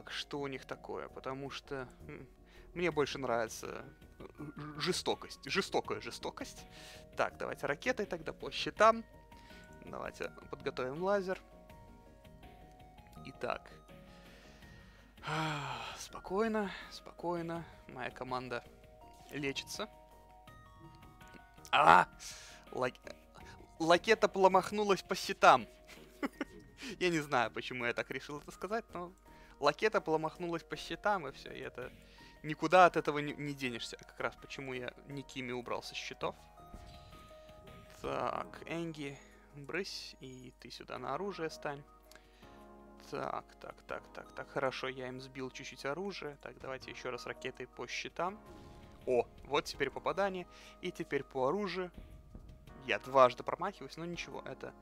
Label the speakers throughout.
Speaker 1: Так, что у них такое? Потому что мне больше нравится э, жестокость. Жестокая жестокость. Так, давайте ракетой тогда по щитам. Давайте подготовим лазер. Итак. Спокойно, спокойно. Моя команда лечится. А! Лак... Лакета пломахнулась по щитам. Я не знаю, почему я так решил это сказать, но лакета пломахнулась по щитам, и все, и это... Никуда от этого не, не денешься. Как раз почему я Никими убрал со счетов. Так, Энги, брысь, и ты сюда на оружие стань. Так, так, так, так, так, хорошо, я им сбил чуть-чуть оружие. Так, давайте еще раз ракетой по щитам. О, вот теперь попадание. И теперь по оружию. Я дважды промахиваюсь, но ничего, это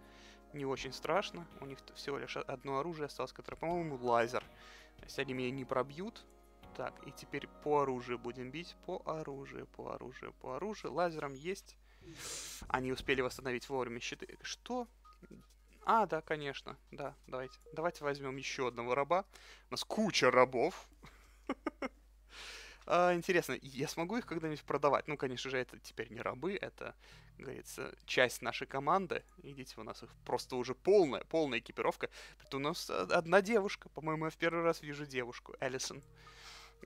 Speaker 1: не очень страшно. У них всего лишь одно оружие осталось, которое, по-моему, лазер. Есть они меня не пробьют. Так, и теперь по оружию будем бить. По оружию, по оружию, по оружию. Лазером есть. Они успели восстановить вовремя щиты. Что? А, да, конечно. Да, давайте. Давайте возьмем еще одного раба. У нас куча рабов. А, Интересно, я смогу их когда-нибудь продавать? Ну, конечно же, это теперь не рабы, это, говорится, часть нашей команды. Видите, у нас их просто уже полная, полная экипировка. Это у нас одна девушка. По-моему, я в первый раз вижу девушку, Эллисон.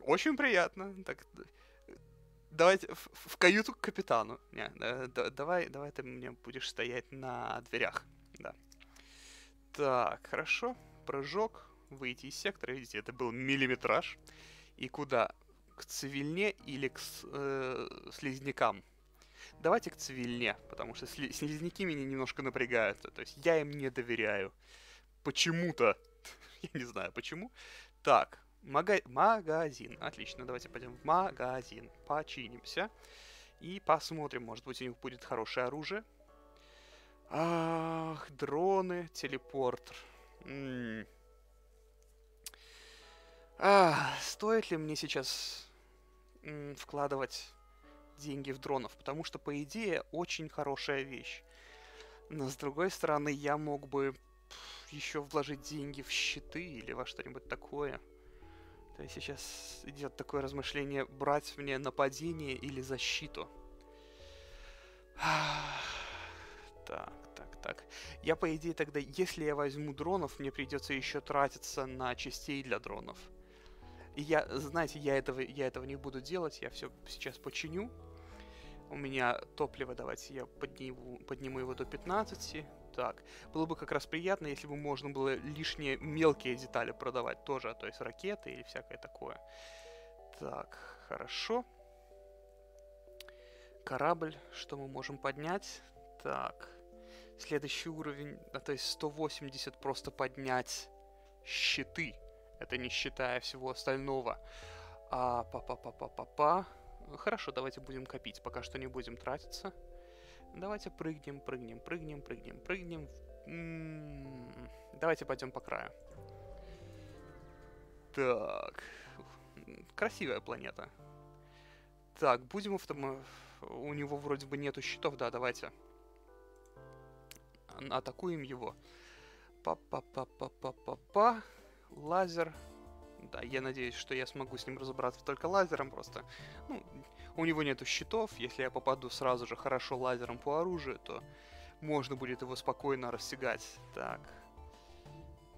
Speaker 1: Очень приятно. Так, давайте в, в каюту к капитану. Не, да- давай, давай ты мне будешь стоять на дверях. Да. Так, хорошо. Прыжок. Выйти из сектора. Видите, это был миллиметраж. И куда? К цивильне или к э, слизнякам? Давайте к цивильне, потому что сли- слизняки меня немножко напрягают. То есть я им не доверяю. Почему-то. Я не знаю почему. Так, мага- магазин. Отлично, давайте пойдем в магазин. Починимся. И посмотрим, может быть, у них будет хорошее оружие. Ах, дроны, телепортер. М. А, стоит ли мне сейчас м, вкладывать деньги в дронов? Потому что, по идее, очень хорошая вещь. Но, с другой стороны, я мог бы еще вложить деньги в щиты или во что-нибудь такое. То есть сейчас идет такое размышление, брать мне нападение или защиту. Так, так, так. Я, по идее, тогда, если я возьму дронов, мне придется еще тратиться на частей для дронов. И я, знаете, я этого, я этого не буду делать, я все сейчас починю. У меня топливо, давайте я подниму, подниму его до 15. Так, было бы как раз приятно, если бы можно было лишние мелкие детали продавать тоже, то есть ракеты или всякое такое. Так, хорошо. Корабль, что мы можем поднять? Так, следующий уровень, а, то есть 180 просто поднять щиты. Это не считая всего остального. А, па-па-па-па-па-па. Хорошо, давайте будем копить, пока что не будем тратиться. Давайте прыгнем, прыгнем, прыгнем, прыгнем, прыгнем. М, Давайте пойдем по краю. Так. Красивая планета. Так, будем автомо... У него вроде бы нету щитов, да, давайте. Атакуем его. Па-па-па-па-па-па-па. Лазер. Да, я надеюсь, что я смогу с ним разобраться только лазером просто. Ну, у него нету щитов. Если я попаду сразу же хорошо лазером по оружию, то можно будет его спокойно рассягать. Так.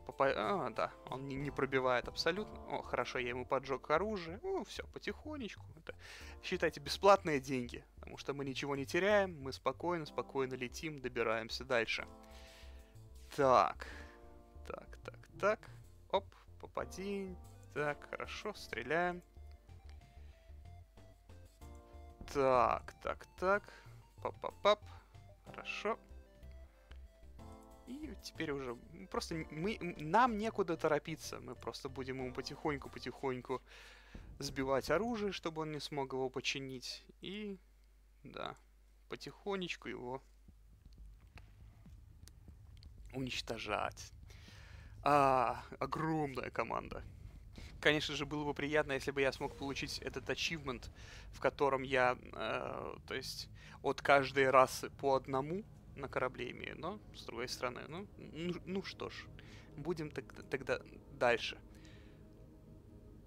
Speaker 1: Попа- А, да, он не, не пробивает абсолютно. О, хорошо, я ему поджег оружие. Ну, все, потихонечку. Это, считайте, бесплатные деньги. Потому что мы ничего не теряем, мы спокойно, спокойно летим, добираемся дальше. Так. Так, так, так. Оп, попади. Так, хорошо, стреляем. Так, так, так. Пап-пап-пап. Хорошо. И теперь уже м, просто мы, нам некуда торопиться. Мы просто будем ему потихоньку-потихоньку сбивать оружие, чтобы он не смог его починить. И, да, потихонечку его уничтожать. А, огромная команда. Конечно же, было бы приятно, если бы я смог получить этот ачивмент, в котором я, э, то есть, от каждой расы по одному на корабле имею. Но, с другой стороны, ну, ну, ну что ж, будем тог- тогда дальше.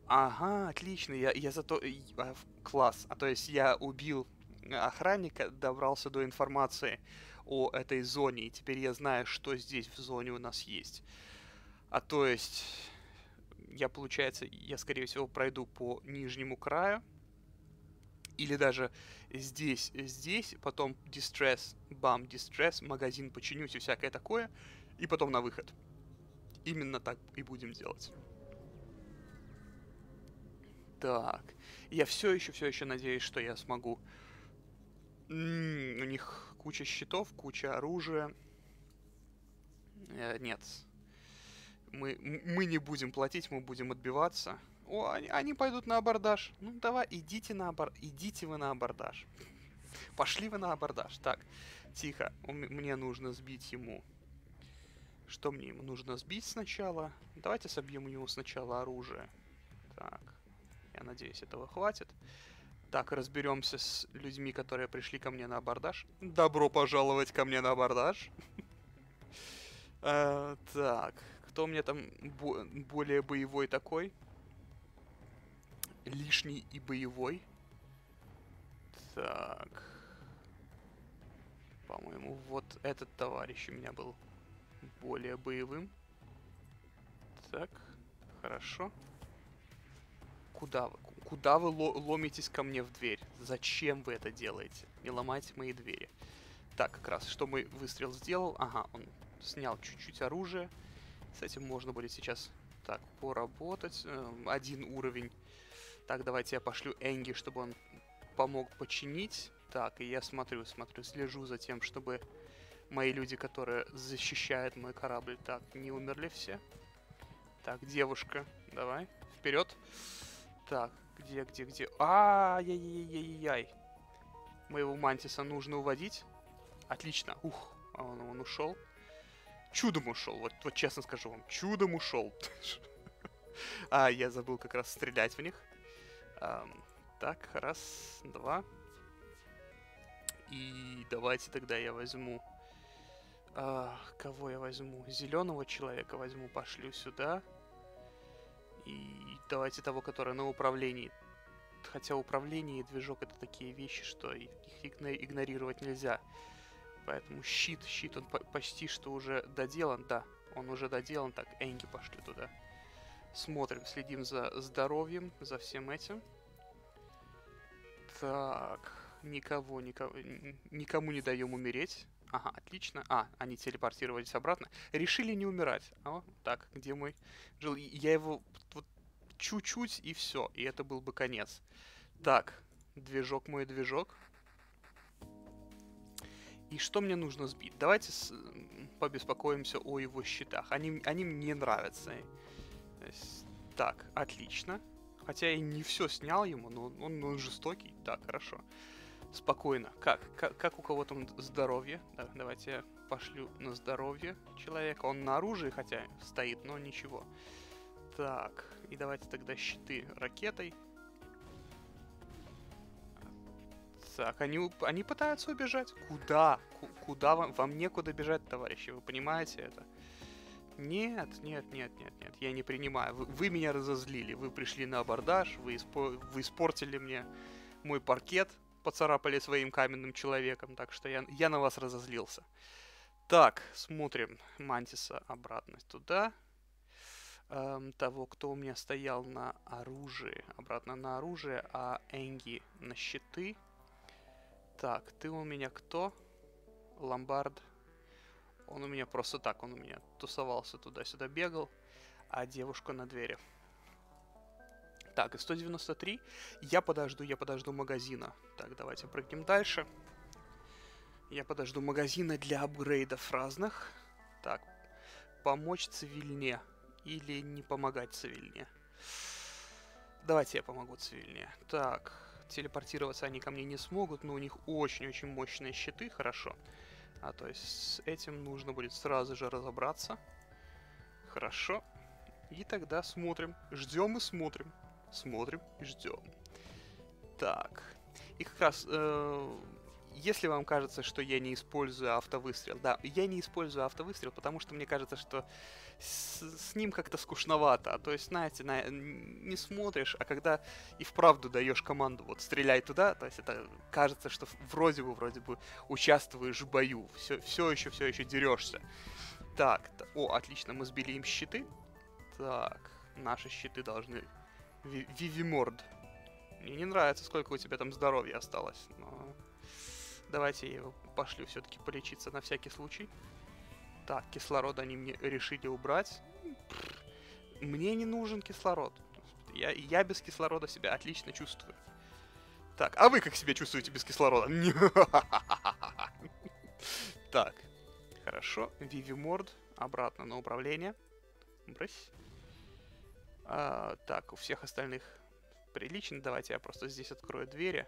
Speaker 1: Ага, отлично, я, я зато... А, класс. А то есть я убил охранника, добрался до информации о этой зоне, и теперь я знаю, что здесь в зоне у нас есть. А то есть я, получается, я, скорее всего, пройду по нижнему краю, или даже здесь, здесь, потом distress, бам, distress, магазин починюсь и всякое такое, и потом на выход. Именно так и будем делать. Так. Я все еще, все еще надеюсь, что я смогу. М-м, у них куча щитов, куча оружия. Э, нет. Мы, мы не будем платить, мы будем отбиваться. О, они, они пойдут на абордаж. Ну давай, идите на абор... идите вы на абордаж. Пошли вы на абордаж. Так, тихо. Мне нужно сбить ему. Что мне ему нужно сбить сначала? Давайте собьем у него сначала оружие. Так. Я надеюсь, этого хватит. Так, разберемся с людьми, которые пришли ко мне на абордаж. Добро пожаловать ко мне на абордаж. Э, так, кто у меня там более боевой такой? Лишний и боевой. Так. По-моему, вот этот товарищ у меня был более боевым. Так, хорошо. Куда вы? Куда вы ломитесь ко мне в дверь? Зачем вы это делаете? Не ломайте мои двери. Так, как раз, что мой выстрел сделал? Ага, он снял чуть-чуть оружие. С этим можно будет сейчас так поработать. Эм, один уровень. Так, давайте я пошлю Энги, чтобы он помог починить. Так, и я смотрю, смотрю, слежу за тем, чтобы мои люди, которые защищают мой корабль, так, не умерли все. Так, девушка, давай, вперед. Так, где, где, где? Ай-яй-яй-яй-яй. Моего Мантиса нужно уводить. Отлично. Ух, а он, он ушел. Чудом ушел, вот, вот честно скажу вам, чудом ушел. а, я забыл как раз стрелять в них. Так, раз, два. И давайте тогда я возьму... А, кого я возьму? Зеленого человека возьму, пошлю сюда. И давайте того, который на управлении. Хотя управление и движок это такие вещи, что их игнорировать нельзя. Поэтому щит, щит, он по почти что уже доделан, да. Он уже доделан. Так, Энги пошли туда. Смотрим, следим за здоровьем, за всем этим. Так, никого, никого, никому не даем умереть. Ага, отлично. А, они телепортировались обратно. Решили не умирать. О, так, где мой жил? Я его вот чуть-чуть и все. И это был бы конец. Так, движок мой движок. И что мне нужно сбить? Давайте с, побеспокоимся о его щитах. Они, они мне нравятся. Так, отлично. Хотя я не все снял ему, но он, он жестокий. Так, хорошо. Спокойно. Как? Как, как у кого там здоровье? Да, давайте я пошлю на здоровье человека. Он на оружии, хотя стоит, но ничего. Так, и давайте тогда щиты ракетой. Так, они, они пытаются убежать. Куда? К куда вам? Вам некуда бежать, товарищи, вы понимаете это? Нет, нет, нет, нет, нет, я не принимаю. Вы, вы меня разозлили, вы пришли на абордаж, вы, испо вы испортили мне мой паркет, поцарапали своим каменным человеком, так что я, я на вас разозлился. Так, смотрим Мантиса обратно туда. Эм, того, кто у меня стоял на оружии, обратно на оружие, а Энги на щиты. Так, ты у меня кто? Ломбард. Он у меня просто так, он у меня тусовался туда-сюда, бегал, а девушка на двери. Так, и 193. Я подожду, я подожду магазина. Так, давайте прыгнем дальше. Я подожду магазина для апгрейдов разных. Так, помочь цивильне или не помогать цивильне. Давайте я помогу цивильне. Так, телепортироваться они ко мне не смогут, но у них очень-очень мощные щиты, хорошо. А то есть с этим нужно будет сразу же разобраться. Хорошо. И тогда смотрим. Ждем и смотрим. Смотрим и ждем. Так. И как раз э, если вам кажется, что я не использую автовыстрел, да, я не использую автовыстрел, потому что мне кажется, что с, с ним как-то скучновато. То есть, знаете, на, не смотришь, а когда и вправду даешь команду, вот стреляй туда, то есть это кажется, что вроде бы, вроде бы участвуешь в бою, все, все еще, все еще дерешься. Так, о, отлично, мы сбили им щиты. Так, наши щиты должны... Вивиморд. Мне не нравится, сколько у тебя там здоровья осталось, но... Давайте я его пошлю все-таки полечиться на всякий случай. Так, кислород они мне решили убрать. Мне не нужен кислород. Я, я без кислорода себя отлично чувствую. Так, а вы как себя чувствуете без кислорода? Так, хорошо. Вивиморд обратно на управление. Брось. А, так, у всех остальных прилично. Давайте я просто здесь открою двери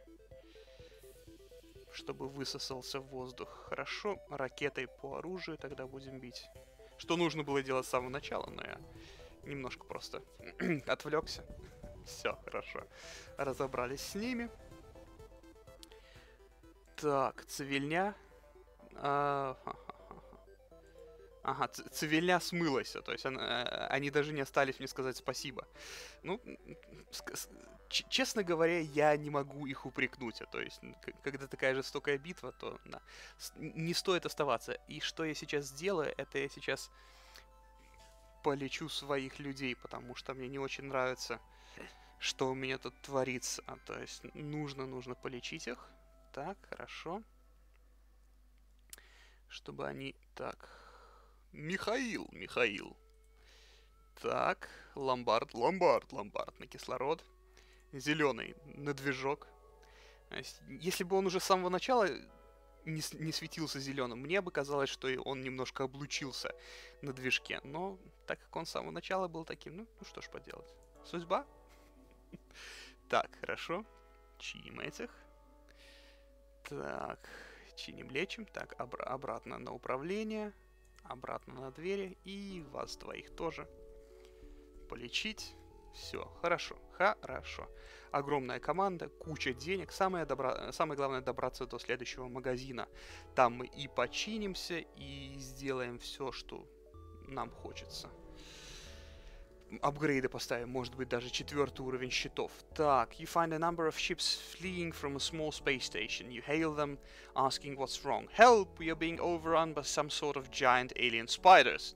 Speaker 1: чтобы высосался воздух. Хорошо, ракетой по оружию тогда будем бить. Что нужно было делать с самого начала, но я немножко просто отвлекся. Все, хорошо. Разобрались с ними. Так, цивильня. А, Ага, цивильня смылась, то есть она, э, они даже не остались мне сказать спасибо. Ну, честно говоря, я не могу их упрекнуть. А то есть, когда такая жестокая битва, то да, не стоит оставаться. И что я сейчас сделаю, это я сейчас полечу своих людей, потому что мне не очень нравится, что у меня тут творится. А, то есть, нужно, нужно полечить их. Так, хорошо. Чтобы они... Так. Михаил, Михаил. Так, ломбард, ломбард, ломбард на кислород зеленый на движок. Если бы он уже с самого начала не, не светился зеленым, мне бы казалось, что он немножко облучился на движке. Но так как он с самого начала был таким, ну, ну что ж поделать. Судьба. Так, хорошо. Чиним этих. Так, чиним, лечим. Так, обра- обратно на управление. Обратно на двери. И вас двоих тоже. Полечить. Все, хорошо, хорошо. Огромная команда, куча денег. Самое, добра... Самое главное добраться до следующего магазина. Там мы и починимся, и сделаем все, что нам хочется. Апгрейды поставим, может быть, даже четвертый уровень щитов. Так, you find a number of ships fleeing from a small space station. You hail them, asking what's wrong. Help, we are being overrun by some sort of giant alien spiders.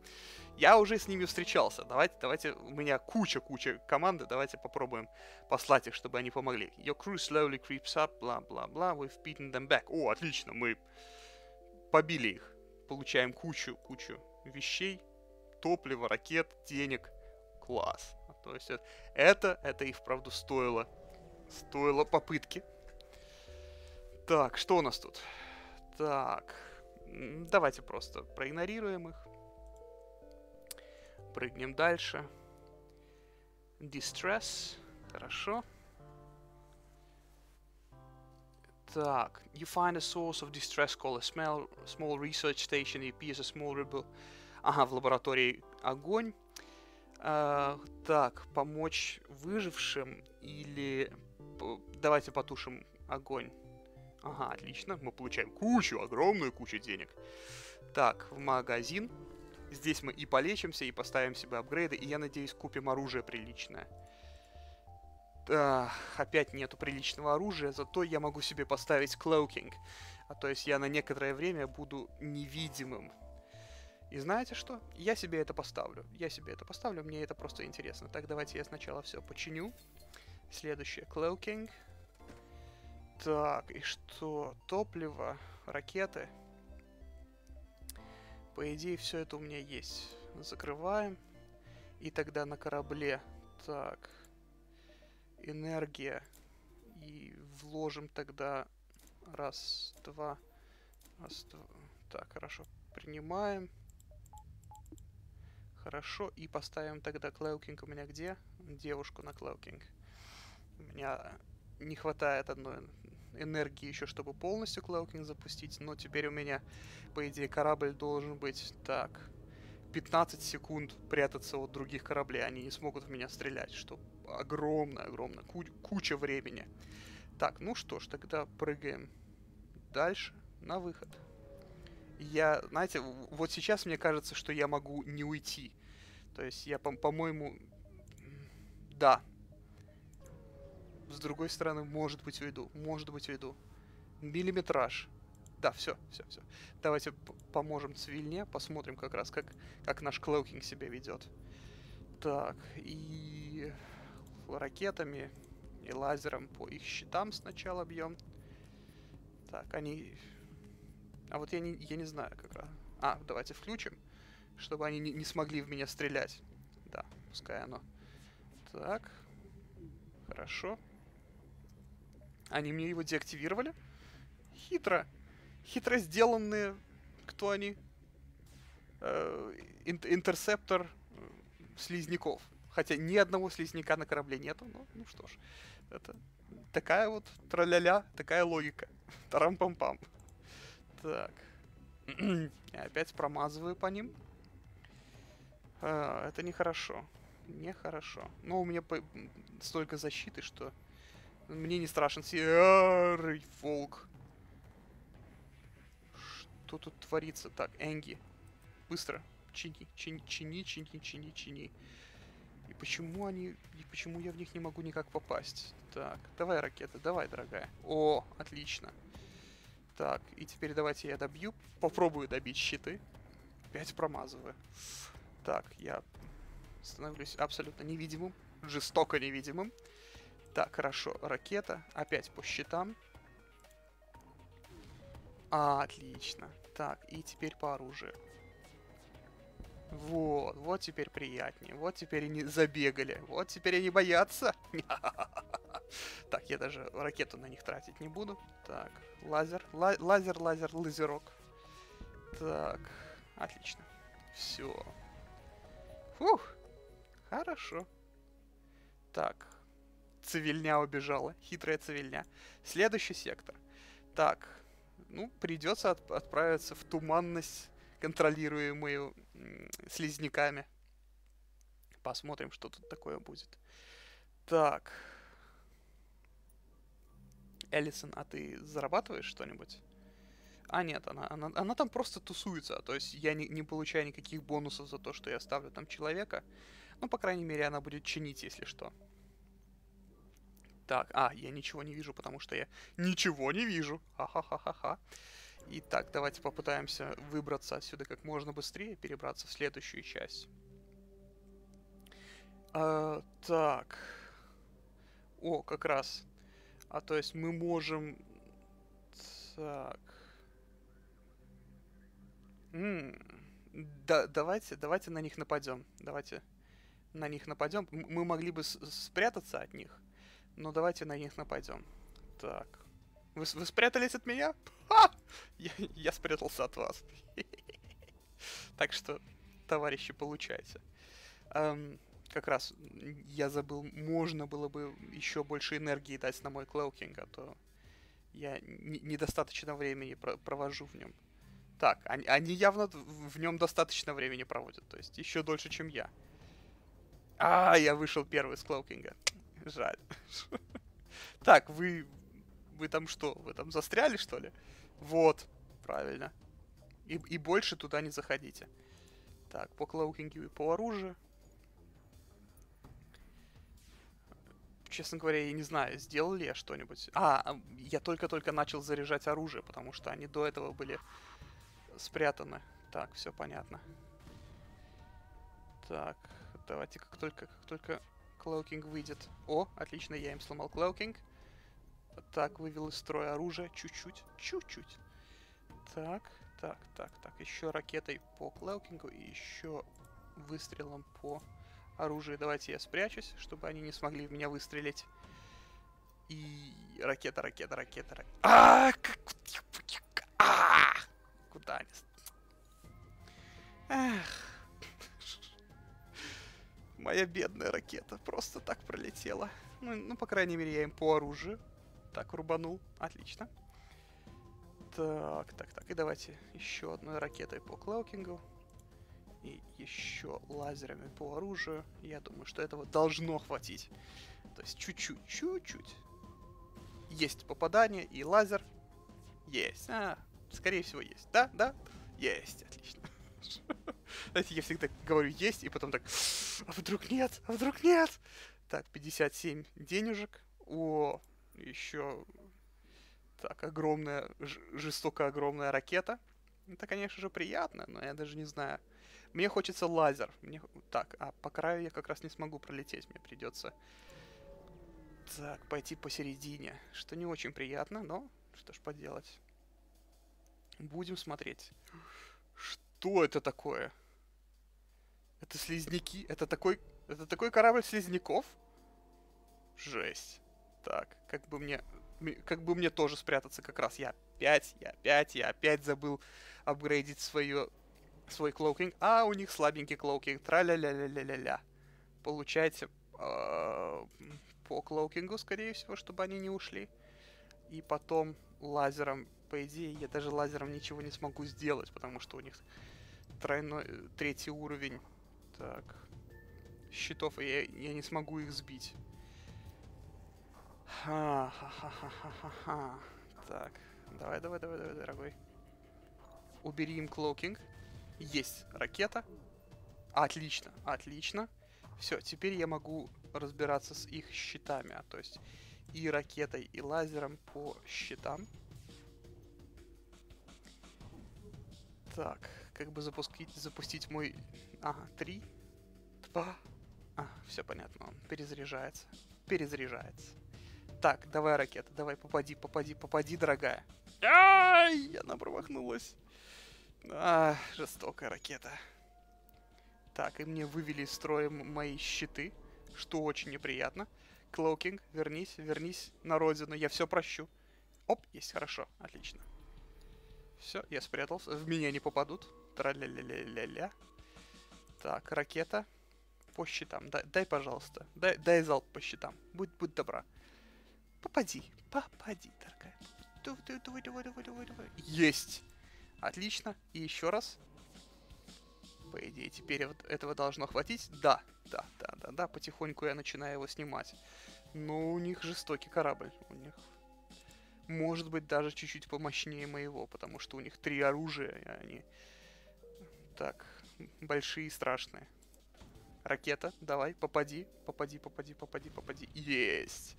Speaker 1: Я уже с ними встречался. Давайте, давайте, у меня куча-куча команды, давайте попробуем послать их, чтобы они помогли. Your crew slowly creeps up, бла-бла-бла, we've beaten them back. О, отлично, мы побили их. Получаем кучу-кучу вещей, топлива, ракет, денег. Класс. То есть это, это и вправду стоило. Стоило попытки. Так, что у нас тут? Так, давайте просто проигнорируем их. Прыгнем дальше. Distress. Хорошо. Так, you find a source of distress called a small, small research station. It appears a small rebel. Ага, в лаборатории огонь. А, так, помочь выжившим или... Давайте потушим огонь. Ага, отлично. Мы получаем кучу, огромную кучу денег. Так, в магазин. Здесь мы и полечимся, и поставим себе апгрейды, и я надеюсь, купим оружие приличное. Да, опять нету приличного оружия, зато я могу себе поставить клоукинг. А то есть я на некоторое время буду невидимым. И знаете что? Я себе это поставлю. Я себе это поставлю, мне это просто интересно. Так, давайте я сначала все починю. Следующее, клоукинг. Так, и что? Топливо, ракеты. По идее, все это у меня есть. Закрываем. И тогда на корабле... Так. Энергия. И вложим тогда... Раз, два... Раз, два... Так, хорошо. Принимаем. Хорошо. И поставим тогда cloaking у меня где? Девушку на cloaking. У меня не хватает одной энергии еще, чтобы полностью cloaking запустить, но теперь у меня, по идее, корабль должен быть так. 15 секунд прятаться от других кораблей, они не смогут в меня стрелять, что огромная-огромная куча времени. Так, ну что ж, тогда прыгаем дальше, на выход. Я, знаете, вот сейчас мне кажется, что я могу не уйти. То есть я, по-моему, да. С другой стороны, может быть, уйду. Может быть, уйду. Миллиметраж. Да, все, все, все. Давайте поможем цивильне, посмотрим как раз, как, как наш клоукинг себя ведет. Так, и ракетами, и лазером по их щитам сначала бьем. Так, они... А вот я не, я не знаю как раз. А, давайте включим, чтобы они не, не смогли в меня стрелять. Да, пускай оно. Так, хорошо. Они мне его деактивировали? Хитро. Хитро сделанные... Кто они? Э, интерсептор э, слизняков. Хотя ни одного слизняка на корабле нету. Ну, ну что ж, это такая вот траля-ля, такая логика. Тарам-пам-пам. Так. Я опять промазываю по ним. А, это нехорошо. Нехорошо. Но у меня по... столько защиты, что мне не страшен серый волк. Что тут творится? Так, Энги. Быстро. Чини, чини, чини, чини, чини, чини. И почему они... И почему я в них не могу никак попасть? Так, давай ракеты, давай, дорогая. О, отлично. Так, и теперь давайте я добью. Попробую добить щиты. Опять промазываю. Так, я становлюсь абсолютно невидимым. Жестоко невидимым. Так, хорошо. Ракета. Опять по щитам. А, отлично. Так, и теперь по оружию. Вот, вот теперь приятнее. Вот теперь они забегали. Вот теперь они боятся. Так, я даже ракету на них тратить не буду. Так, лазер, лазер, лазер, лазерок. Так, отлично. Все. Фух, хорошо. Так, цивильня убежала. Хитрая цивильня. Следующий сектор. Так, ну, придется от отправиться в туманность контролируемую слизняками. Посмотрим, что тут такое будет. Так. Эллисон, а ты зарабатываешь что-нибудь? А, нет, она, она, она там просто тусуется. То есть я не, не получаю никаких бонусов за то, что я ставлю там человека. Ну, по крайней мере, она будет чинить, если что. Так, а, я ничего не вижу, потому что я ничего не вижу. Ха-ха-ха-ха-ха. Итак, давайте попытаемся выбраться отсюда как можно быстрее, перебраться в следующую часть. А, так. О, как раз. А то есть мы можем... Так. М -м да, давайте, давайте на них нападем. Давайте на них нападем. Мы могли бы спрятаться от них, но давайте на них нападем. Так. Вы, вы спрятались от меня? Ха! Я, я спрятался от вас. Так что, товарищи, получайте. Эм, как раз я забыл, можно было бы еще больше энергии дать на мой клоукинг, а то я недостаточно времени про провожу в нем. Так, они, они явно в нем достаточно времени проводят, то есть еще дольше, чем я. А, я вышел первый с клоукинга. Жаль. Так, вы вы там что? Вы там застряли, что ли? Вот, правильно. И, и больше туда не заходите. Так, по клоукингу и по оружию. Честно говоря, я не знаю, сделал ли я что-нибудь. А, я только-только начал заряжать оружие, потому что они до этого были спрятаны. Так, все понятно. Так, давайте как только, как только клоукинг выйдет. О, отлично, я им сломал клоукинг. Так, вывел из строя оружие. Чуть-чуть. Чуть-чуть. Так, так, так, так. Еще ракетой по клаукингу и еще выстрелом по оружию. Давайте я спрячусь, чтобы они не смогли в меня выстрелить. И ракета, ракета, ракета, ракета. А, как... А! Куда они? Эх. Моя бедная ракета просто так пролетела. Ну, ну, по крайней мере, я им по оружию так, рубанул. Отлично. Так, так, так. И давайте еще одной ракетой по клаукингу. И еще лазерами по оружию. Я думаю, что этого должно хватить. То есть чуть-чуть, чуть-чуть. Есть попадание и лазер. Есть. А, скорее всего, есть. Да, да? Есть, отлично. Знаете, я всегда говорю есть, и потом так, а вдруг нет, а вдруг нет? Так, 57 денежек. О, еще так, огромная, жестоко огромная ракета. Это, конечно же, приятно, но я даже не знаю. Мне хочется лазер. Мне... Так, а по краю я как раз не смогу пролететь. Мне придется... Так, пойти посередине. Что не очень приятно, но что ж поделать. Будем смотреть. Что это такое? Это слизняки? Это такой... Это такой корабль слизняков? Жесть. Так, как бы мне... Как бы мне тоже спрятаться как раз. Я опять, я опять, я опять забыл апгрейдить свое, свой клоукинг. А, у них слабенький клоукинг. Тра-ля-ля-ля-ля-ля-ля. Получайте э, по клоукингу, скорее всего, чтобы они не ушли. И потом лазером, по идее, я даже лазером ничего не смогу сделать, потому что у них тройной, третий уровень. Так. Щитов, и я, я не смогу их сбить. Ха-ха-ха-ха-ха-ха. Так, давай, давай, давай, давай, дорогой. Убери им клоукинг. Есть ракета. Отлично, отлично. Все, теперь я могу разбираться с их щитами. А, то есть и ракетой, и лазером по щитам. Так, как бы запустить, запустить мой... Ага, три, два... А, все понятно, он перезаряжается. Перезаряжается. Так, давай ракета, давай, попади, попади, попади, дорогая. Ай, она промахнулась. А, жестокая ракета. Так, и мне вывели из строя мои щиты, что очень неприятно. Клоукинг, вернись, вернись на родину, я все прощу. Оп, есть, хорошо, отлично. Все, я спрятался, в меня не попадут. Тра-ля-ля-ля-ля-ля. Так, ракета. По щитам, дай, дай пожалуйста, дай, дай залп по щитам. Будь, будь добра. Попади, попади, дорогая. Давай, давай, давай, давай, давай, давай. Есть! Отлично. И еще раз. По идее, теперь вот этого должно хватить. Да, да, да, да, да. Потихоньку я начинаю его снимать. Но у них жестокий корабль. У них может быть даже чуть-чуть помощнее моего, потому что у них три оружия, и они так большие и страшные. Ракета, давай, попади, попади, попади, попади, попади. Есть!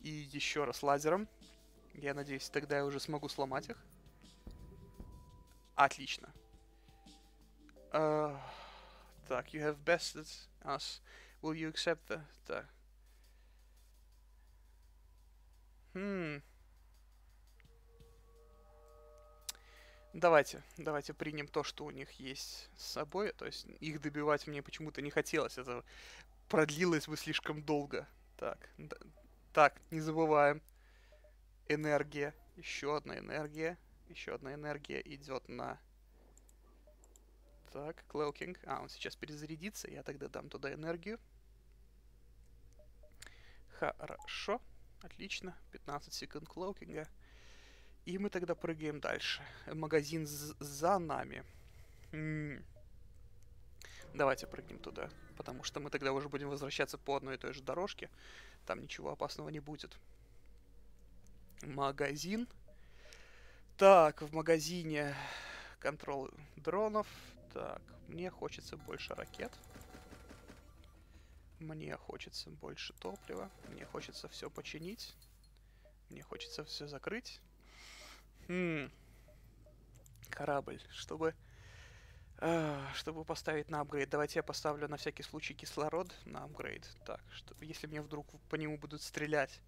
Speaker 1: И еще раз лазером. Я надеюсь, тогда я уже смогу сломать их. Отлично. Uh, так, you have bested us. Will you accept the... Так. Hmm. Давайте, давайте примем то, что у них есть с собой. То есть их добивать мне почему-то не хотелось. Это продлилось бы слишком долго. Так, так, не забываем. Энергия. Еще одна энергия. Еще одна энергия идет на... Так, Клоукинг. А, он сейчас перезарядится. Я тогда дам туда энергию. Хорошо. Отлично. 15 секунд клоукинга. И мы тогда прыгаем дальше. Магазин за нами. М -м. Давайте прыгнем туда. Потому что мы тогда уже будем возвращаться по одной и той же дорожке. Там ничего опасного не будет. Магазин. Так, в магазине контрол дронов. Так, мне хочется больше ракет. Мне хочется больше топлива. Мне хочется все починить. Мне хочется все закрыть. Хм. Корабль, чтобы... Э, чтобы поставить на апгрейд. Давайте я поставлю на всякий случай кислород на апгрейд. Так, что, если мне вдруг по нему будут стрелять.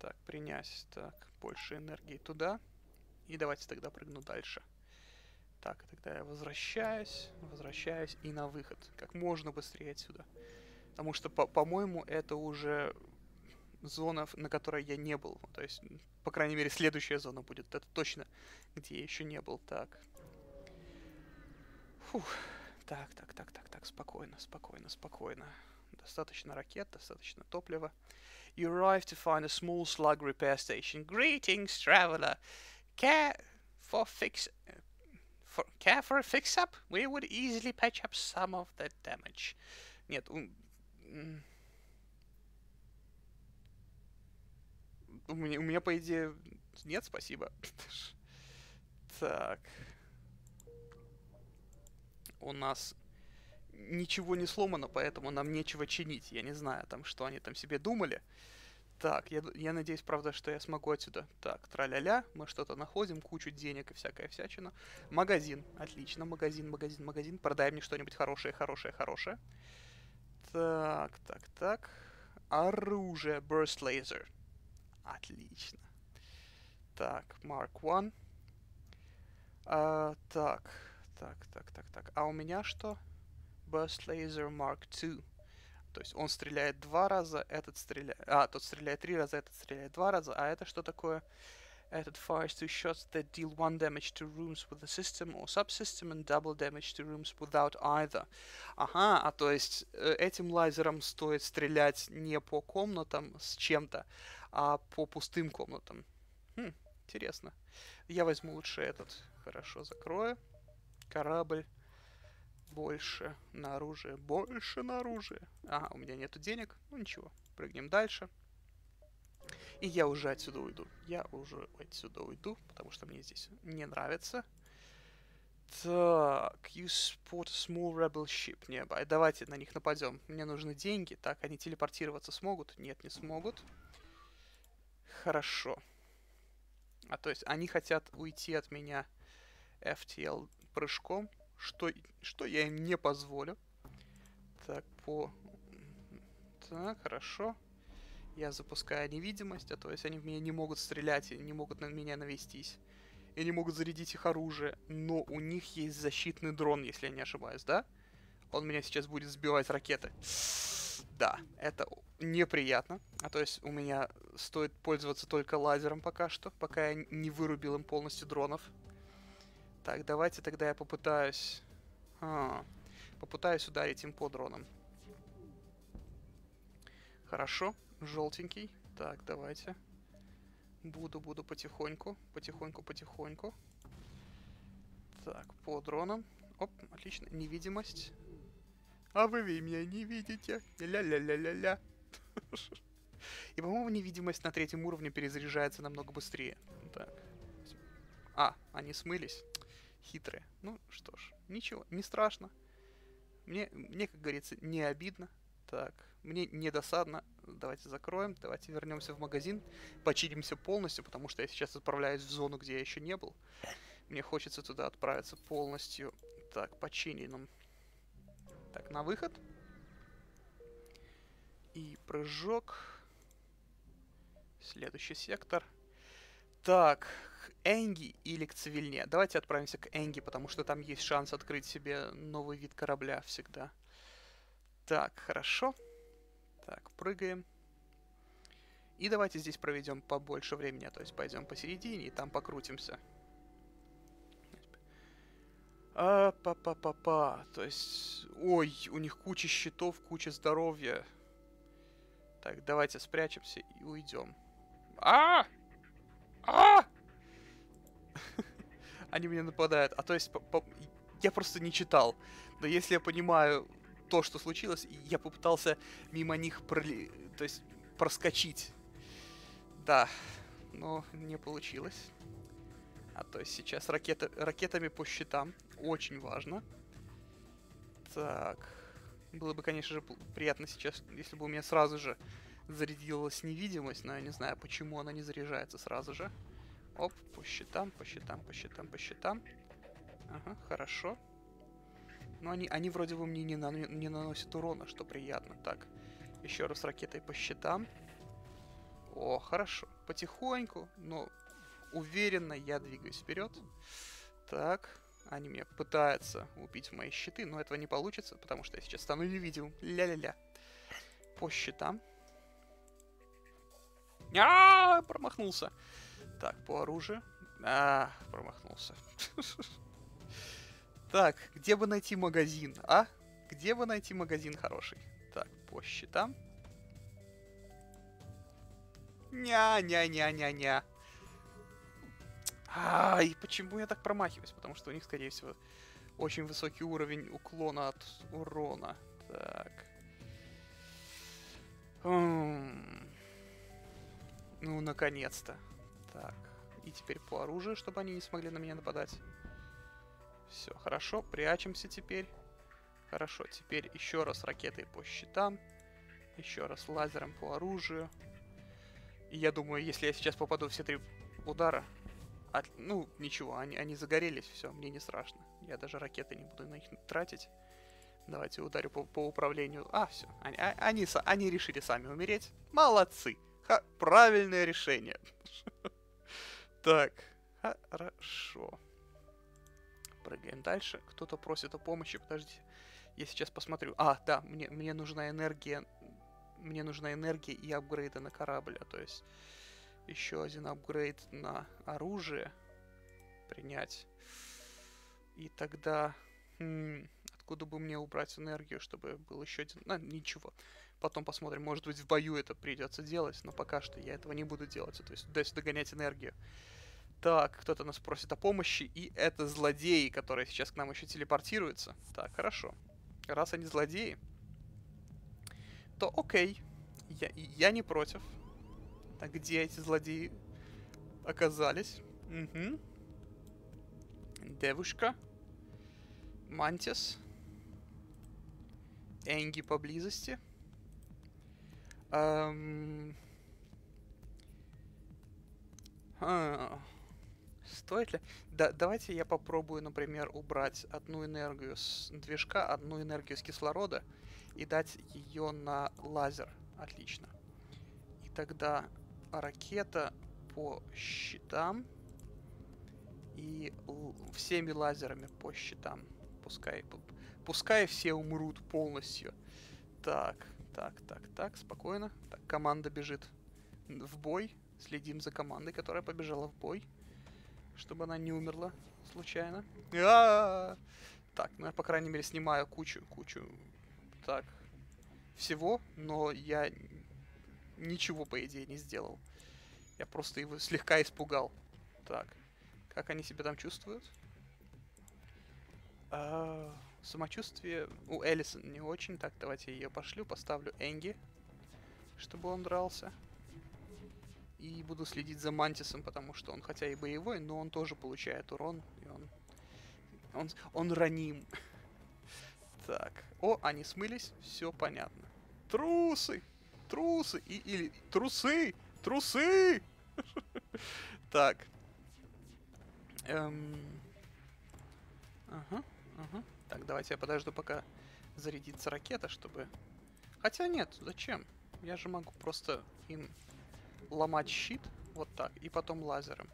Speaker 1: Так, принять. Так, больше энергии туда. И давайте тогда прыгну дальше. Так, тогда я возвращаюсь, возвращаюсь и на выход. Как можно быстрее отсюда. Потому что, по-моему, по это уже зона, на которой я не был. То есть, по крайней мере, следующая зона будет. Это точно, где я еще не был. Так. Фух. Так, так, так, так, так. Spokojно, спокойно, спокойно. Достаточно ракет, достаточно топлива. You arrive to find a small slug repair station. Greetings, traveler. Care for fix... For, care for a fix-up? We would easily patch up some of the damage. Нет, У меня, у меня, по идее, нет, спасибо. Так. У нас ничего не сломано, поэтому нам нечего чинить. Я не знаю, там, что они там себе думали. Так, я, я надеюсь, правда, что я смогу отсюда. Так, траля-ля, мы что-то находим, кучу денег и всякая всячина. Магазин, отлично, магазин, магазин, магазин. Продай мне что-нибудь хорошее, хорошее, хорошее. Так, так, так. Оружие, burst laser. Отлично. Так, Mark One. А, так, так, так, так, так. А у меня что? Burst Laser Mark II. То есть он стреляет два раза, этот стреляет... А, тот стреляет три раза, этот стреляет два раза. А это что такое? Этот fires two shots that deal one damage to rooms with the system or subsystem and double damage to rooms without either. Ага, а то есть э, этим лазером стоит стрелять не по комнатам с чем-то, а по пустым комнатам. Хм, интересно. Я возьму лучше этот. Хорошо, закрою. Корабль. Больше на оружие. Больше на оружие. Ага, у меня нету денег. Ну ничего, прыгнем дальше. И я уже отсюда уйду. Я уже отсюда уйду, потому что мне здесь не нравится. Так, you spot a small rebel ship nearby. Давайте на них нападем. Мне нужны деньги. Так, они телепортироваться смогут? Нет, не смогут. Хорошо. А то есть они хотят уйти от меня FTL прыжком что, что я им не позволю. Так, по... Так, хорошо. Я запускаю невидимость, а то есть они в меня не могут стрелять и не могут на меня навестись. И не могут зарядить их оружие. Но у них есть защитный дрон, если я не ошибаюсь, да? Он меня сейчас будет сбивать ракеты. Да, это неприятно. А то есть у меня стоит пользоваться только лазером пока что, пока я не вырубил им полностью дронов. Так, давайте тогда я попытаюсь... А, попытаюсь ударить им по дронам. Хорошо, желтенький. Так, давайте. Буду, буду потихоньку, потихоньку, потихоньку. Так, по дронам. Оп, отлично, невидимость. А вы меня не видите. Ля-ля-ля-ля-ля. И, по-моему, невидимость на третьем уровне перезаряжается намного быстрее. Так. А, они смылись хитрые. Ну что ж, ничего, не страшно. Мне, мне, как говорится, не обидно. Так, мне не досадно. Давайте закроем, давайте вернемся в магазин, почиримся полностью, потому что я сейчас отправляюсь в зону, где я еще не был. Мне хочется туда отправиться полностью. Так, починенным. Так, на выход. И прыжок. Следующий сектор. Так, Энги или к Цивильне. Давайте отправимся к Энги, потому что там есть шанс открыть себе новый вид корабля всегда. Так, хорошо. Так, прыгаем. И давайте здесь проведем побольше времени, то есть пойдем посередине и там покрутимся. А, па па па па То есть, ой, у них куча щитов, куча здоровья. Так, давайте спрячемся и уйдем. А! А! Они меня нападают. А то есть, я просто не читал. Но если я понимаю то, что случилось, я попытался мимо них проли... то есть, проскочить. Да, но не получилось. А то есть сейчас ракеты, ракетами по щитам. Очень важно. Так. Было бы, конечно же, приятно сейчас, если бы у меня сразу же зарядилась невидимость, но я не знаю, почему она не заряжается сразу же. Оп, по счетам, по счетам, по счетам, по счетам. Ага, хорошо. Но они, они вроде бы мне не, на, не наносят урона, что приятно. Так, еще раз ракетой по счетам. О, хорошо. Потихоньку, но уверенно я двигаюсь вперед. Так, они меня пытаются убить мои щиты, но этого не получится, потому что я сейчас стану невидимым. Ля-ля-ля. По щитам. А, промахнулся. Так, по оружию. А, промахнулся. Так, где бы найти магазин, а? Где бы найти магазин хороший? Так, по счетам. Ня-ня-ня-ня-ня. А, и почему я так промахиваюсь? Потому что у них, скорее всего, очень высокий уровень уклона от урона. Так. Хм. Ну, наконец-то. Так. И теперь по оружию, чтобы они не смогли на меня нападать. Все, хорошо. Прячемся теперь. Хорошо, теперь еще раз ракетой по щитам. Еще раз лазером по оружию. И я думаю, если я сейчас попаду все три удара... От... Ну, ничего, они, они загорелись, все, мне не страшно. Я даже ракеты не буду на них тратить. Давайте ударю по, по управлению. А, все. Они, а, они, они решили сами умереть. Молодцы. Ха, правильное решение. Так, хорошо. Прыгаем дальше. Кто-то просит о помощи. Подождите. Я сейчас посмотрю. А, да, мне, мне нужна энергия. Мне нужна энергия и апгрейды на корабль. А то есть еще один апгрейд на оружие принять. И тогда... Хм, откуда бы мне убрать энергию, чтобы был еще один... А, ничего. Потом посмотрим, может быть в бою это придется делать, но пока что я этого не буду делать. То есть дальше догонять энергию. Так, кто-то нас просит о помощи, и это злодеи, которые сейчас к нам еще телепортируются. Так, хорошо. Раз они злодеи, то окей. Я, я не против. Так, где эти злодеи оказались? Угу. Девушка. Мантис. Энги поблизости. Эм... А, стоит ли? Да, давайте я попробую, например, убрать одну энергию с движка, одну энергию с кислорода и дать ее на лазер. Отлично. И тогда ракета по щитам и всеми лазерами по щитам. Пускай, пускай все умрут полностью. Так, так, так, так, спокойно. Так, команда бежит в бой. Следим за командой, которая побежала в бой. Чтобы она не умерла случайно. А -а -а! Так, ну я, по крайней мере, снимаю кучу, кучу, так, всего, но я ничего, по идее, не сделал. Я просто его слегка испугал. Так, как они себя там чувствуют? А, самочувствие у Элисон не очень. Так, давайте ее пошлю, поставлю Энги, чтобы он дрался. И буду следить за Мантисом, потому что он хотя и боевой, но он тоже получает урон. И он, он, он раним. Так. О, они смылись. Все понятно. Трусы! Трусы! И, или трусы! Трусы! Так. Эм... Ага, ага. Так, давайте я подожду, пока зарядится ракета, чтобы... Хотя нет, зачем? Я же могу просто им ломать щит, вот так, и потом лазером.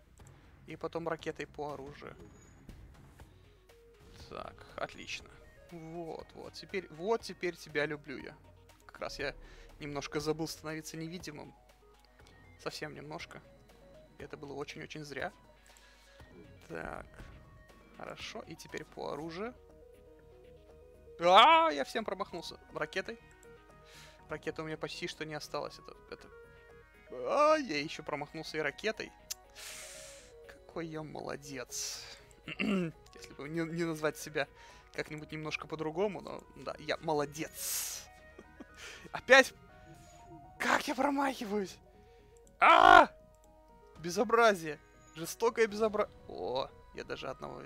Speaker 1: И потом ракетой по оружию. Так, отлично. Вот, вот, теперь, вот теперь тебя люблю я. Как раз я немножко забыл становиться невидимым. Совсем немножко. Это было очень-очень зря. Так. Хорошо, и теперь по оружию. А, я всем промахнулся. Ракетой. Ракета у меня почти что не осталось. Это, это... А, я еще промахнулся и ракетой. Какой я молодец. Если бы не, не назвать себя как-нибудь немножко по-другому, но да, я молодец. Опять? Как я промахиваюсь? А! Безобразие. Жестокое безобразие. О, я даже одного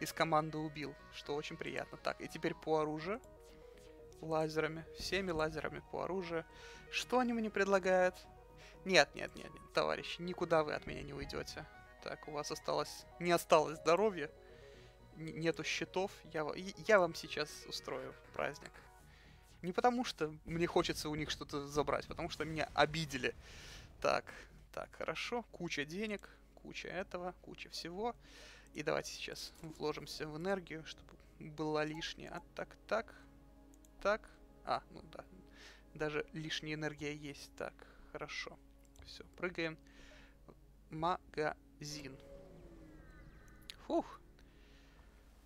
Speaker 1: из команды убил, что очень приятно. Так, и теперь по оружию. Лазерами. Всеми лазерами по оружию. Что они мне предлагают? Нет, нет, нет, нет, товарищи, никуда вы от меня не уйдете. Так, у вас осталось... Не осталось здоровья. нету щитов. Я, я вам сейчас устрою праздник. Не потому что мне хочется у них что-то забрать, потому что меня обидели. Так, так, хорошо. Куча денег, куча этого, куча всего. И давайте сейчас вложимся в энергию, чтобы было лишнее. А так, так, так. А, ну да. Даже лишняя энергия есть. Так, хорошо. Все, прыгаем. Магазин. Фух.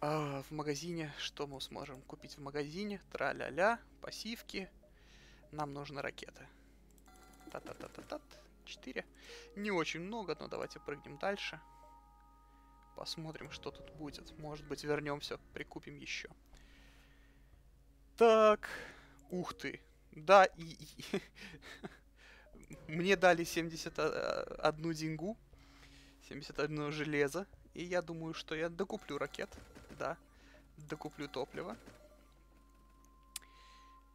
Speaker 1: А, в магазине, что мы сможем купить в магазине? Тра-ля-ля, пассивки. Нам нужны ракеты. Та-та-та-та-та. Четыре. Не очень много, но давайте прыгнем дальше. Посмотрим, что тут будет. Может быть, вернемся, прикупим еще. Так. Ух ты. Да, и... и мне дали 71 деньгу, 71 железо, и я думаю, что я докуплю ракет, да, докуплю топливо.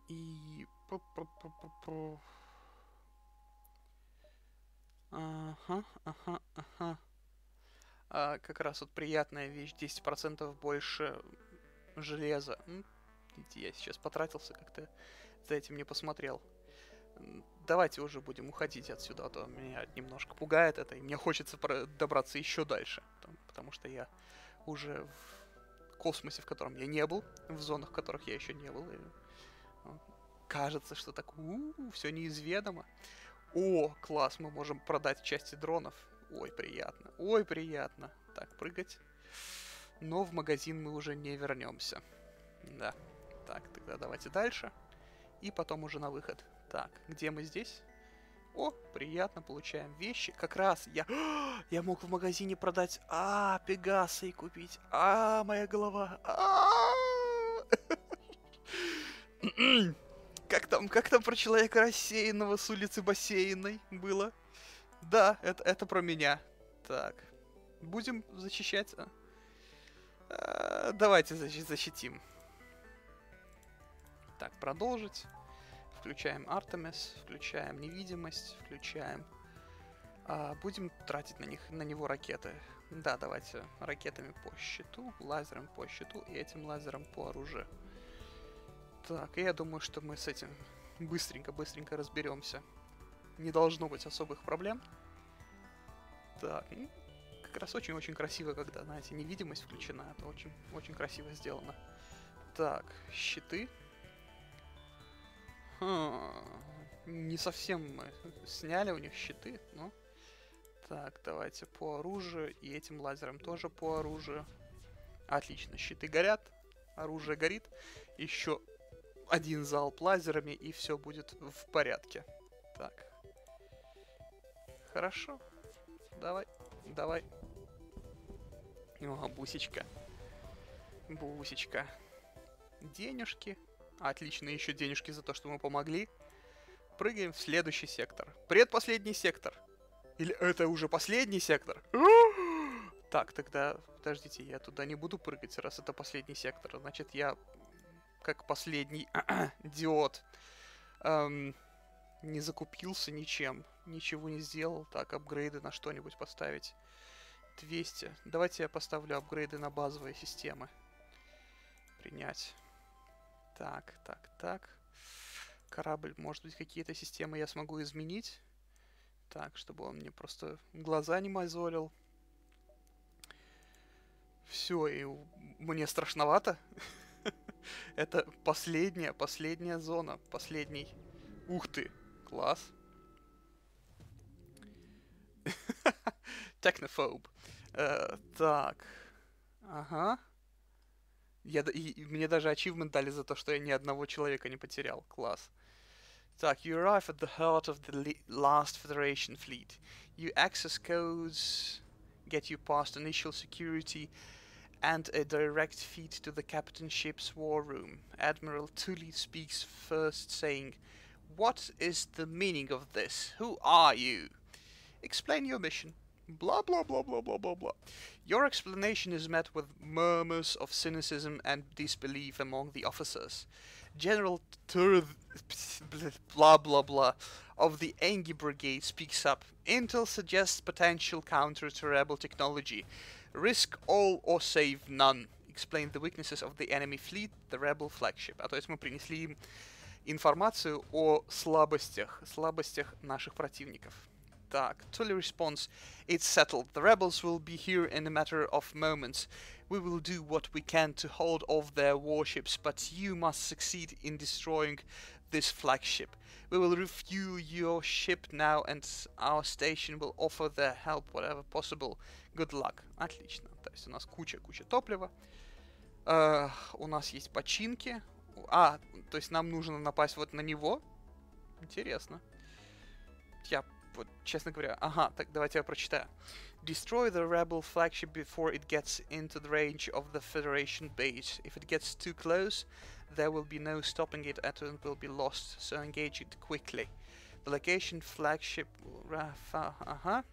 Speaker 1: И... Ага, ага, ага. А, как раз вот приятная вещь, 10% больше железа. Я сейчас потратился как-то, за этим не посмотрел. Давайте уже будем уходить отсюда, а то меня немножко пугает это, и мне хочется добраться еще дальше. Потому что я уже в космосе, в котором я не был, в зонах, в которых я еще не был. И кажется, что так, все неизведомо. О, класс, мы можем продать части дронов. Ой, приятно. Ой, приятно. Так, прыгать. Но в магазин мы уже не вернемся. Да. Так, тогда давайте дальше. И потом уже на выход. Так, где мы здесь? О, приятно, получаем вещи. Как раз я... я мог в магазине продать... А, Пегаса и купить. А, моя голова. А Как там, как там про человека рассеянного с улицы бассейной было? Да, это, это про меня. Так, будем защищать? А? А, давайте защитим. Так, продолжить. Включаем Артемис, включаем невидимость, включаем... А, будем тратить на них, на него ракеты. Да, давайте ракетами по щиту, лазером по щиту и этим лазером по оружию. Так, я думаю, что мы с этим быстренько-быстренько разберемся. Не должно быть особых проблем. Так, ну, как раз очень-очень красиво, когда, знаете, невидимость включена. Это очень, очень красиво сделано. Так, щиты. Хм, не совсем мы сняли у них щиты, но... Так, давайте по оружию. И этим лазером тоже по оружию. Отлично, щиты горят. Оружие горит. Еще один зал лазерами, и все будет в порядке. Так. Хорошо. Давай, давай. О, бусечка. Бусечка. Денежки. Отлично, еще денежки за то, что мы помогли. Прыгаем в следующий сектор. Предпоследний сектор. Или это уже последний сектор? Так, тогда, подождите, я туда не буду прыгать, раз это последний сектор. Значит, я как последний диод. Эм, не закупился ничем, ничего не сделал. Так, апгрейды на что-нибудь поставить. 200. Давайте я поставлю апгрейды на базовые системы. Принять. Так, так, так. Корабль, может быть, какие-то системы я смогу изменить. Так, чтобы он мне просто глаза не мозолил. Все, и мне страшновато. Это последняя, последняя зона. Последний. Ух ты. Класс. Технофоб. Э, так. Ага. Я, и, и мне даже ачивмент дали за то, что я ни одного человека не потерял. Класс. Так, you arrive at the heart of the last Federation fleet. You access codes get you past initial security and a direct feed to the captain ship's war room. Admiral Tully speaks first, saying, What is the meaning of this? Who are you? Explain your mission. Blah blah blah blah blah blah blah. Your explanation is met with murmurs of cynicism and disbelief among the officers. General Tur blah blah blah of the Engi Brigade speaks up. Intel suggests potential counter to rebel technology. Risk all or save none. Explain the weaknesses of the enemy fleet, the rebel flagship. А то есть мы принесли им информацию о слабостях, слабостях наших противников. Так, Tully responds, It's settled. The rebels will be here in a matter of moments. We will do what we can to hold off their warships, but you must succeed in destroying this flagship. We will refuel your ship now, and our station will offer their help whatever possible. Good luck. Отлично. То есть у нас куча-куча топлива. Uh, у нас есть починки. А, то есть нам нужно напасть вот на него. Интересно. Я, вот, честно говоря... Ага, так давайте я прочитаю. Destroy the rebel flagship before it gets into the range of the Federation base. If it gets too close, there will be no stopping it and it will be lost, so engage it quickly. Location flagship. Ага.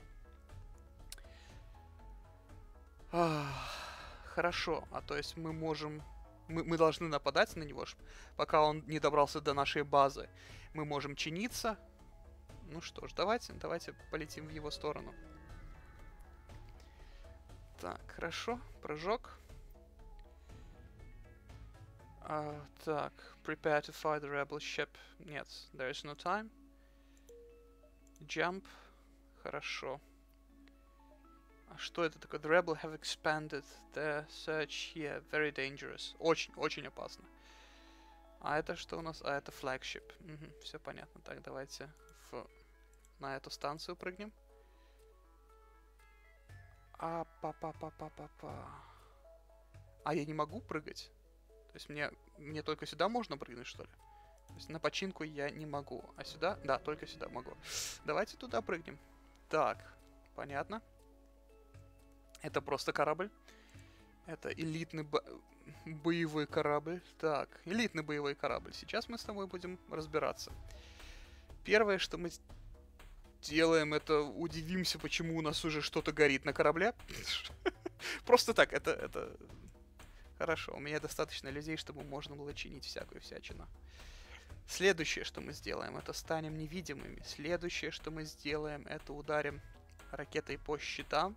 Speaker 1: Хорошо, а то есть мы можем... Мы, мы должны нападать на него, пока он не добрался до нашей базы. Мы можем чиниться. Ну что ж, давайте, давайте полетим в его сторону. Так, хорошо, прыжок. Uh, так, prepare to fight the rebel ship. Нет, there is no time. Jump. Хорошо. А что это такое? The rebel have expanded the search here. Very dangerous. Очень, очень опасно. А это что у нас? А это flagship. Угу, все понятно. Так, давайте. На эту станцию прыгнем. А, па па па па па па А я не могу прыгать? То есть мне, мне только сюда можно прыгнуть, что ли? То есть на починку я не могу. А сюда? Да, только сюда могу. Давайте туда прыгнем. Так, понятно. Это просто корабль. Это элитный бо боевой корабль. Так, элитный боевой корабль. Сейчас мы с тобой будем разбираться. Первое, что мы делаем, это удивимся, почему у нас уже что-то горит на корабле. Просто так, это, это... Хорошо, у меня достаточно людей, чтобы можно было чинить всякую всячину. Следующее, что мы сделаем, это станем невидимыми. Следующее, что мы сделаем, это ударим ракетой по щитам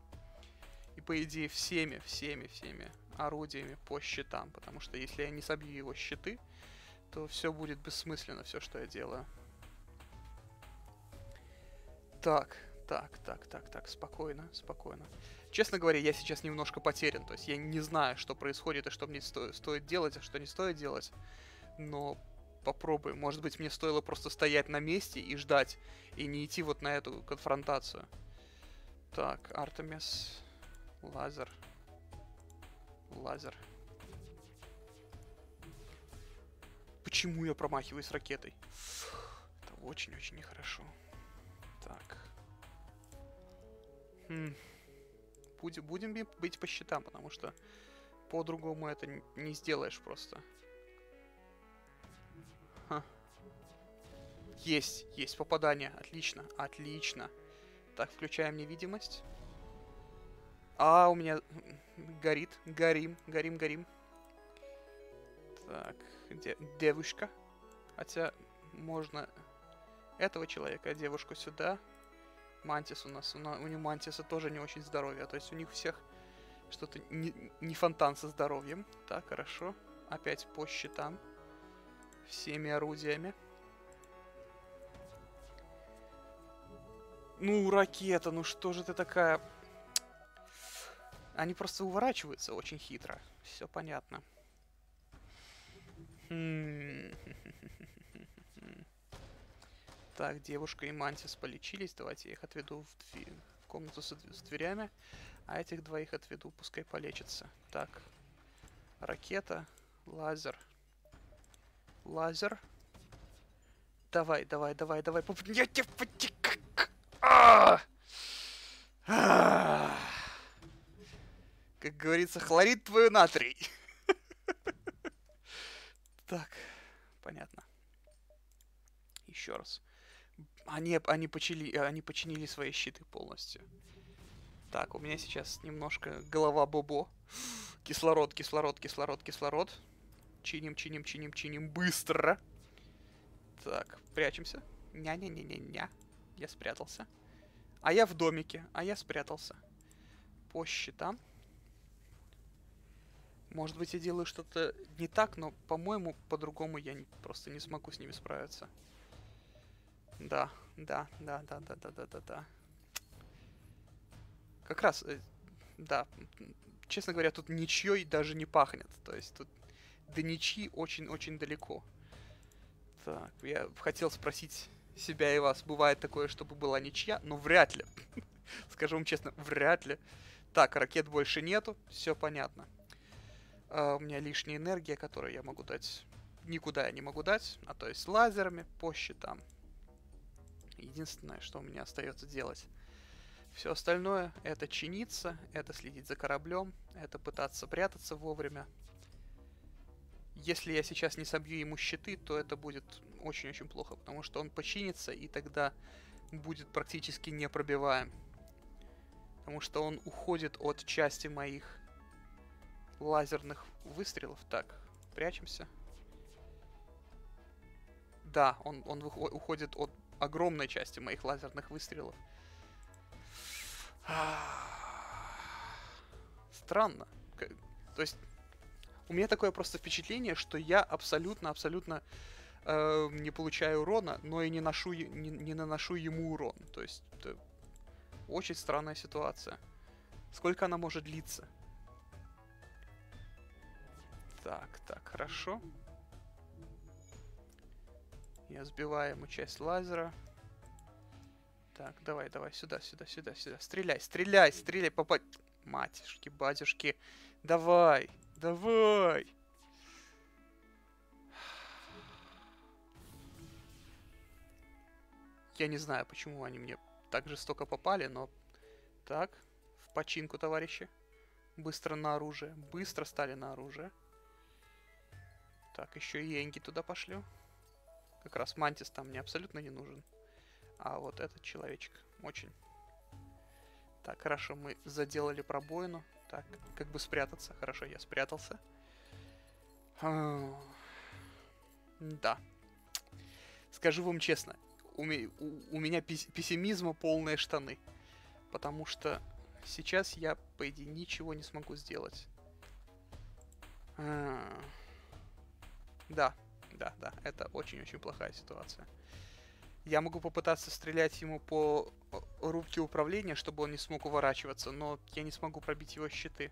Speaker 1: и по идее всеми, всеми, всеми орудиями по щитам, потому что если я не собью его щиты, то все будет бессмысленно, все, что я делаю. Так, так, так, так, так, спокойно, спокойно. Честно говоря, я сейчас немножко потерян, то есть я не знаю, что происходит и что мне сто стоит делать, а что не стоит делать. Но попробуем. Может быть, мне стоило просто стоять на месте и ждать, и не идти вот на эту конфронтацию. Так, Artemis. Лазер. Лазер. Почему я промахиваюсь ракетой? Это очень-очень нехорошо. Так. Хм. Будем, будем быть по счетам, потому что по-другому это не сделаешь просто. Ха. Есть, есть попадание. Отлично, отлично. Так, включаем невидимость. А, у меня горит. Горим, горим, горим. Так, где девушка? Хотя можно этого человека, девушку сюда. Мантис у нас. У, на, у него Мантиса тоже не очень здоровье. То есть у них всех что-то не, не фонтан со здоровьем. Так, хорошо. Опять по щитам. Всеми орудиями. Ну, ракета, ну что же ты такая они просто уворачиваются очень хитро. Все понятно. Так, девушка и Mantis полечились. Давайте я их отведу в, дверь, в комнату с, с дверями. А этих двоих отведу, пускай полечатся. Так. Ракета. Лазер. Лазер. Давай, давай, давай, давай. Я тебя... А! А! Как говорится, хлорид твою натрий. Так, понятно. Еще раз. Они, они, почили, они починили свои щиты полностью. Так, у меня сейчас немножко голова бобо. Кислород, кислород, кислород, кислород. Чиним, чиним, чиним, чиним. Быстро. Так, прячемся. Ня-ня-ня-ня-ня. Я спрятался. А я в домике. А я спрятался. По щитам. Может быть, я делаю что-то не так, но, по-моему, по-другому я просто не смогу с ними справиться. Да, да, да, да, да, да, да, да, да. Как раз, э, да, честно говоря, тут ничьей даже не пахнет. То есть тут до ничьи очень-очень далеко. Так, я хотел спросить себя и вас, бывает такое, чтобы была ничья, но вряд ли. Скажу вам честно, вряд ли. Так, ракет больше нету, все понятно. Uh, у меня лишняя энергия, которую я могу дать никуда я не могу дать, а то есть лазерами по щитам. Единственное, что у меня остается делать. Все остальное это чиниться, это следить за кораблем, это пытаться прятаться вовремя. если я сейчас не собью ему щиты, то это будет очень-очень плохо, потому что он починится, и тогда будет практически непробиваем. Потому что он уходит от части моих лазерных выстрелов. Так, прячемся. Да, он, он уходит от огромной части моих лазерных выстрелов. Странно. То есть, у меня такое просто впечатление, что я абсолютно-абсолютно э, не получаю урона, но и не, ношу, не, не наношу ему урон. То есть, это очень странная ситуация. Сколько она может длиться? Так, так, хорошо. Я сбиваю ему часть лазера. Так, давай, давай, сюда, сюда, сюда, сюда. Стреляй, стреляй, стреляй, попасть. Матишки, батюшки. Давай, давай. Я не знаю, почему они мне так жестоко попали, но... Так, в починку, товарищи. Быстро на оружие. Быстро стали на оружие. Так, еще и Энги туда пошлю. Как раз Мантис там мне абсолютно не нужен. А вот этот человечек очень. Так, хорошо, мы заделали пробоину. Так, как бы спрятаться. Хорошо, я спрятался. А, да. Скажу вам честно, у, ми у, у меня пессимизма полные штаны. Потому что сейчас я, по идее, ничего не смогу сделать. А да, да, да, это очень-очень плохая ситуация. Я могу попытаться стрелять ему по э, рубке управления, чтобы он не смог уворачиваться, но я не смогу пробить его щиты.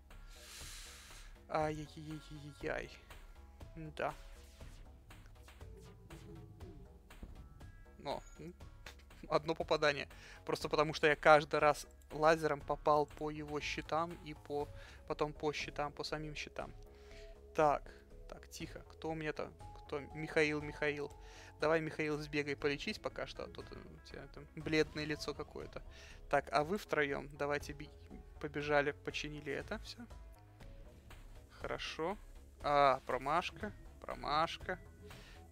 Speaker 1: Ай-яй-яй-яй-яй. Да. Но, одно попадание. Просто потому, что я каждый раз лазером попал по его щитам и по потом по щитам, по самим щитам. Так, так, тихо. Кто у меня-то? Кто? Михаил, Михаил. Давай, Михаил, сбегай полечись пока что. А э, у тебя там бледное лицо какое-то. Так, а вы втроем давайте би... побежали, починили это все. Хорошо. А, промашка, промашка.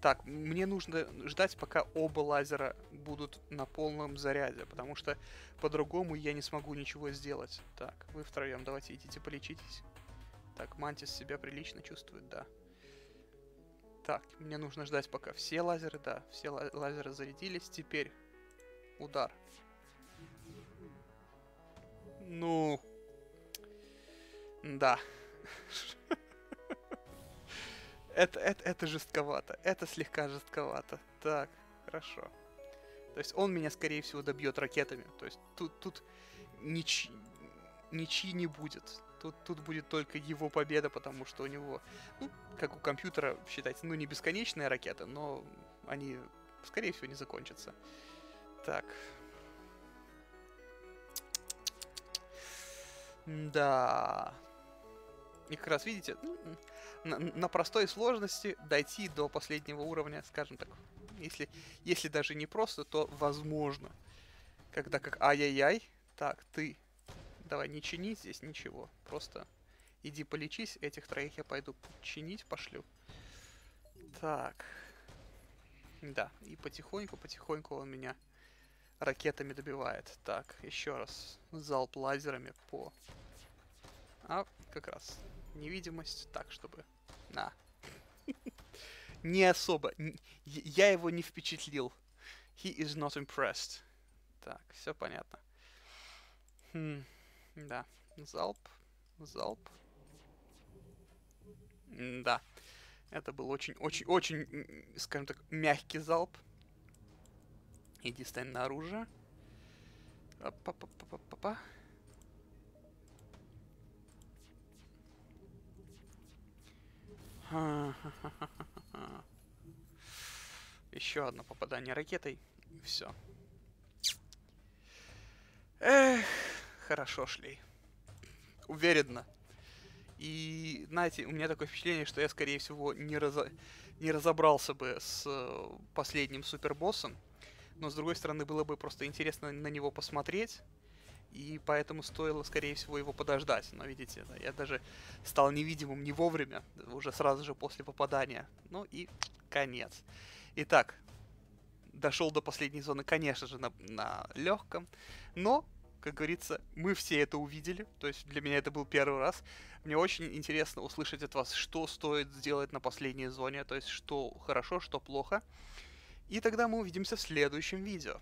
Speaker 1: Так, мне нужно ждать, пока оба лазера будут на полном заряде, потому что по-другому я не смогу ничего сделать. Так, вы втроем давайте идите полечитесь. Так, Мантис себя прилично чувствует, да. Так, мне нужно ждать, пока все лазеры, да, все лазеры зарядились. Теперь удар. Ну, да. это, это, это жестковато. Это слегка жестковато. Так, хорошо. То есть он меня, скорее всего, добьет ракетами. То есть тут, тут нич... ничьи не будет. Тут, тут будет только его победа, потому что у него, ну, как у компьютера, считайте, ну, не бесконечная ракета, но они, скорее всего, не закончатся. Так. Да. И как раз видите, на, на простой сложности дойти до последнего уровня, скажем так, если, если даже не просто, то возможно. Когда как ай-яй-яй, так, ты Давай, не чини здесь ничего. Просто иди полечись. Этих троих я пойду чинить, пошлю. Так. Да, и потихоньку-потихоньку он меня ракетами добивает. Так, еще раз. Залп лазерами по... А, как раз. Невидимость. Так, чтобы... На. Не особо. Я его не впечатлил. He is not impressed. Так, все понятно. Хм. Да. Залп. Залп. Да. Это был очень-очень-очень, скажем так, мягкий залп. Иди стань на оружие. Па-па-па-па-па. Еще одно попадание ракетой. И все. Эх хорошо шли. Уверенно. И, знаете, у меня такое впечатление, что я, скорее всего, не, разо... не разобрался бы с э, последним супербоссом. Но, с другой стороны, было бы просто интересно на него посмотреть. и поэтому стоило, скорее всего, его подождать. Но, видите, я даже стал невидимым не вовремя, уже сразу же после попадания. Ну и конец. Итак, дошел до последней зоны, конечно же, на, на легком, но, как говорится, мы все это увидели, то есть для меня это был первый раз. Мне очень интересно услышать от вас, что стоит сделать на последней зоне, то есть что хорошо, что плохо. И тогда мы увидимся в следующем видео.